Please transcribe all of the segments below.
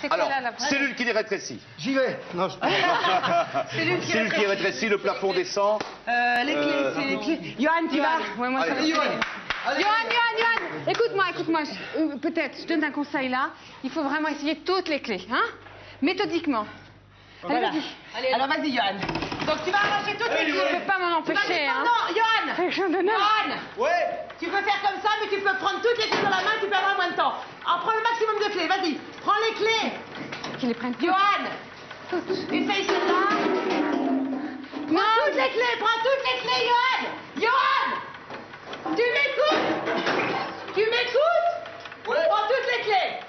C'est Alors, là, la preuve cellule qui les rétrécit. J'y vais. Non, je... Cellule qui Cellule qui rétrécit, le plafond descend. Euh, les clés, Euh, c'est les clés. Johan, tu vas Ouais, moi, ça Allez, va. Johan. Johan, Johan, Johan Écoute-moi, écoute-moi. je- euh, Peut-être, je donne un conseil là. Il faut vraiment essayer toutes les clés, hein Méthodiquement. Allez, Voilà. vas-y. Alors vas-y, Johan. Donc tu vas arracher toutes les Tu clés. peux pas m'en Tu vas empêcher, hein. Non, Johan Fais un d'honneur. Johan Ouais. Tu peux faire comme ça, mais tu peux prendre toutes les clés dans la main, tu perdras moins de temps. Alors prends le maximum de clés, vas-y. Prends les clés. Qu'il les prenne toutes. Johan toutes. Essaye celle-là. Non Prends toutes les clés, prends toutes les clés, Johan Johan Tu m'écoutes? Tu m'écoutes? Ouais. Prends toutes les clés.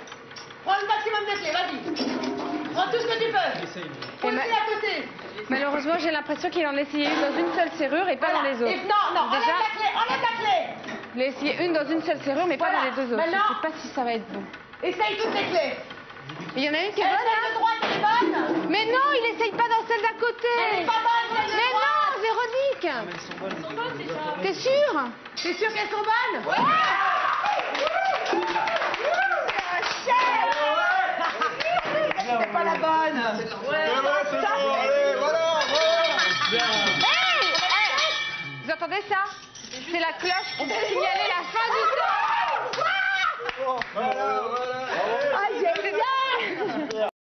Prends le maximum de clés, vas-y. Prends tout ce que tu peux. Le ma- à côté. Malheureusement, j'ai l'impression qu'il en a essayé une dans une seule serrure et pas dans les Et autres. non, non, enlève Déjà, la clé, enlève la clé. il a essayé une dans une seule serrure, mais pas dans les deux autres. Maintenant- Je sais pas si ça va être bon. Essaye toutes les clés. Il y en a une qui est Celle bonne, hein de droite, elle est bonne. Mais non, il essaye pas dans celle d'à côté. Elle est pas bonne, celle de Mais droite. non, Véronique. T'es sûre T'es sûr qu'elles sont bonnes C'est pas la bonne. Allez, voilà, voilà. Hey Vous entendez ça C'est la cloche pour signaler la fin du temps.